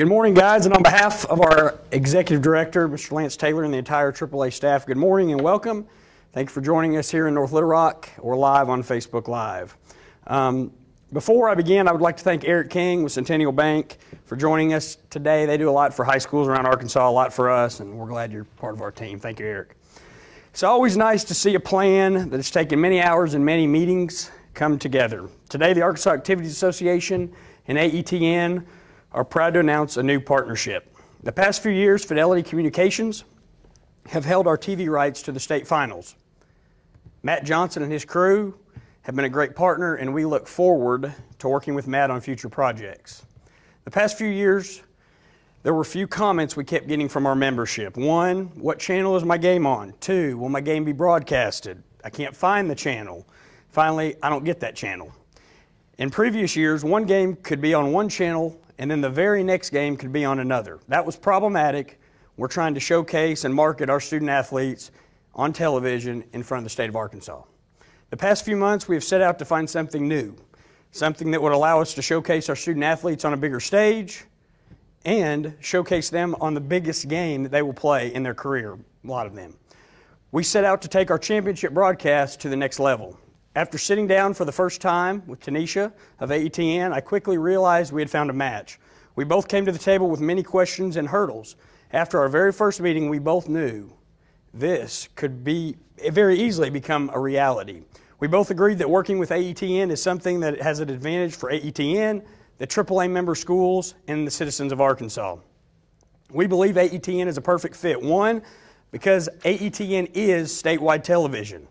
Good morning, guys, and on behalf of our executive director, Mr. Lance Taylor, and the entire AAA staff, good morning and welcome. Thank you for joining us here in North Little Rock or live on Facebook Live. Um, before I begin, I would like to thank Eric King with Centennial Bank for joining us today. They do a lot for high schools around Arkansas, a lot for us, and we're glad you're part of our team. Thank you, Eric. It's always nice to see a plan that has taken many hours and many meetings come together. Today, the Arkansas Activities Association and AETN are proud to announce a new partnership. The past few years, Fidelity Communications have held our TV rights to the state finals. Matt Johnson and his crew have been a great partner, and we look forward to working with Matt on future projects. The past few years, there were a few comments we kept getting from our membership. One, what channel is my game on? Two, will my game be broadcasted? I can't find the channel. Finally, I don't get that channel. In previous years, one game could be on one channel and then the very next game could be on another. That was problematic. We're trying to showcase and market our student athletes on television in front of the state of Arkansas. The past few months, we have set out to find something new, something that would allow us to showcase our student athletes on a bigger stage and showcase them on the biggest game that they will play in their career, a lot of them. We set out to take our championship broadcast to the next level. After sitting down for the first time with Tanisha of AETN, I quickly realized we had found a match. We both came to the table with many questions and hurdles. After our very first meeting, we both knew this could be very easily become a reality. We both agreed that working with AETN is something that has an advantage for AETN, the AAA member schools, and the citizens of Arkansas. We believe AETN is a perfect fit. One, because AETN is statewide television.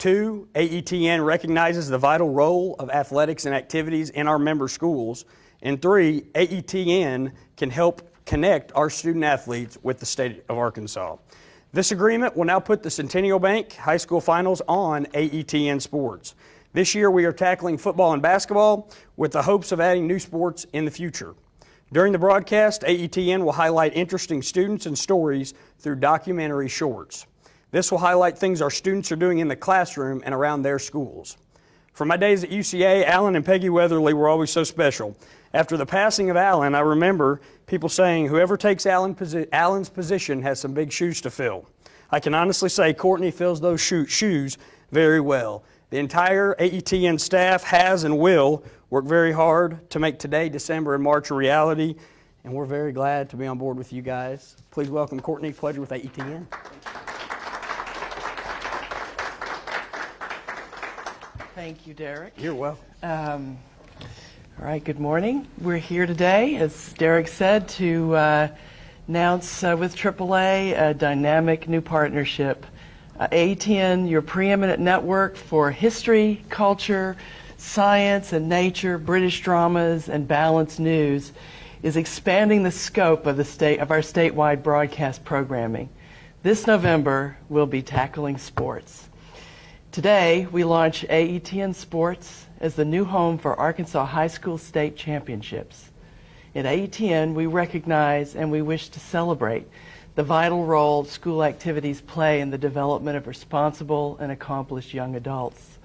Two, AETN recognizes the vital role of athletics and activities in our member schools. And three, AETN can help connect our student athletes with the state of Arkansas. This agreement will now put the Centennial Bank High School Finals on AETN Sports. This year we are tackling football and basketball with the hopes of adding new sports in the future. During the broadcast, AETN will highlight interesting students and stories through documentary shorts. This will highlight things our students are doing in the classroom and around their schools. From my days at UCA, Allen and Peggy Weatherly were always so special. After the passing of Allen, I remember people saying, whoever takes Allen posi Allen's position has some big shoes to fill. I can honestly say Courtney fills those sho shoes very well. The entire AETN staff has and will work very hard to make today, December, and March a reality, and we're very glad to be on board with you guys. Please welcome Courtney Pledger with AETN. Thank you, Derek. You're welcome. Um, all right, good morning. We're here today, as Derek said, to uh, announce uh, with AAA a dynamic new partnership. Uh, AETN, your preeminent network for history, culture, science, and nature, British dramas, and balanced news, is expanding the scope of, the state, of our statewide broadcast programming. This November, we'll be tackling sports. Today, we launch AETN Sports as the new home for Arkansas High School State Championships. At AETN, we recognize and we wish to celebrate the vital role school activities play in the development of responsible and accomplished young adults.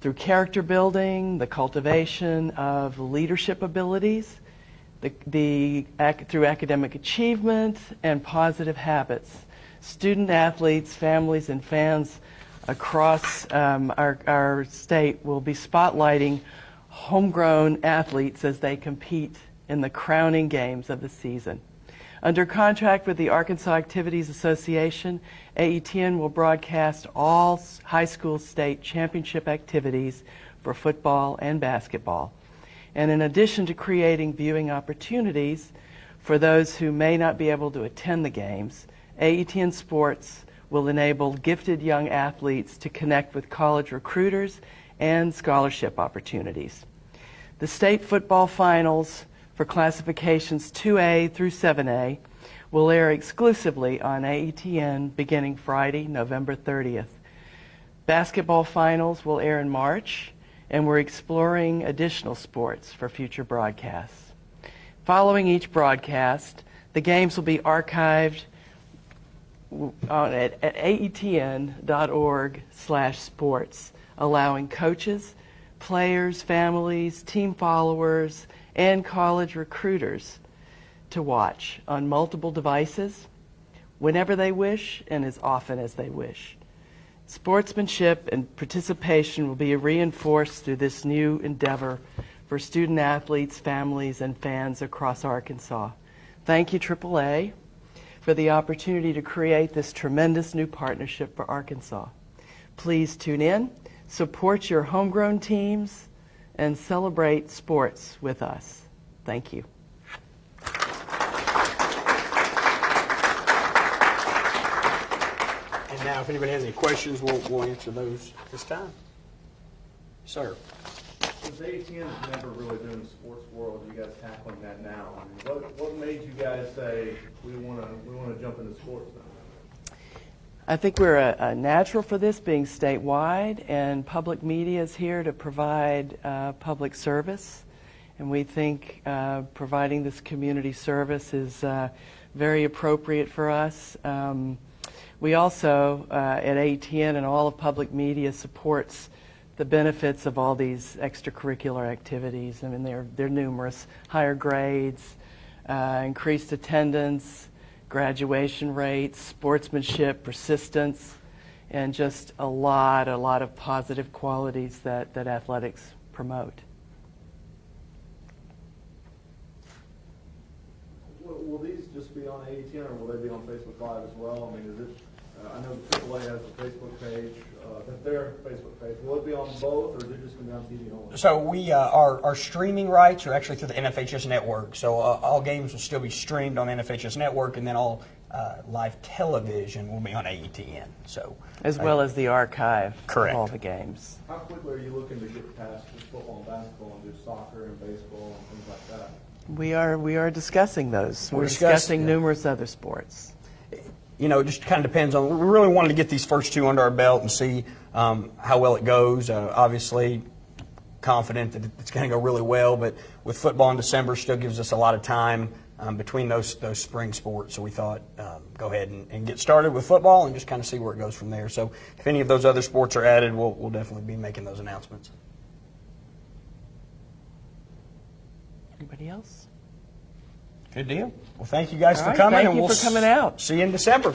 Through character building, the cultivation of leadership abilities, the, the, through academic achievement and positive habits, student athletes, families, and fans across um, our, our state will be spotlighting homegrown athletes as they compete in the crowning games of the season. Under contract with the Arkansas Activities Association, AETN will broadcast all high school state championship activities for football and basketball. And in addition to creating viewing opportunities for those who may not be able to attend the games, AETN Sports will enable gifted young athletes to connect with college recruiters and scholarship opportunities. The state football finals for classifications 2A through 7A will air exclusively on AETN beginning Friday, November 30th. Basketball finals will air in March, and we're exploring additional sports for future broadcasts. Following each broadcast, the games will be archived at, at aetn.org slash sports, allowing coaches, players, families, team followers, and college recruiters to watch on multiple devices, whenever they wish and as often as they wish. Sportsmanship and participation will be reinforced through this new endeavor for student athletes, families, and fans across Arkansas. Thank you, AAA, for the opportunity to create this tremendous new partnership for Arkansas. Please tune in, support your homegrown teams, and celebrate sports with us. Thank you. And now, if anybody has any questions, we'll, we'll answer those this time. Sir. Since ATN has never really been in the sports world, you guys tackling that now. I mean, what, what made you guys say, we want to, we want to jump into sports now? I think we're a, a natural for this being statewide, and public media is here to provide uh, public service. And we think uh, providing this community service is uh, very appropriate for us. Um, we also, uh, at ATN and all of public media, supports the benefits of all these extracurricular activities. I mean, they're, they're numerous higher grades, uh, increased attendance, graduation rates, sportsmanship, persistence, and just a lot, a lot of positive qualities that, that athletics promote. Will, these just be on ATN or will they be on Facebook Live as well? I mean, is it, I know the AAA has a Facebook page, uh, their Facebook page. Will it be on both or is it just going to be on TV only? So we, uh, our, our streaming rights are actually through the NFHS network. So uh, all games will still be streamed on the NFHS network, and then all uh, live television will be on AETN. So As well as the archive Correct. of all the games. How quickly are you looking to get past just football and basketball and do soccer and baseball and things like that? We are, we are discussing those. We're We're discussing- discussing yeah. numerous other sports. You know, it just kind of depends on. We really wanted to get these first two under our belt and see um, how well it goes. Uh, obviously, confident that it's going to go really well, but with football in December, still gives us a lot of time um, between those those spring sports. So we thought, um, go ahead and, and get started with football and just kind of see where it goes from there. So if any of those other sports are added, we'll we'll definitely be making those announcements. Anybody else? Good deal. Well, thank you guys All for right, coming, thank and you we'll for coming out. See you in December.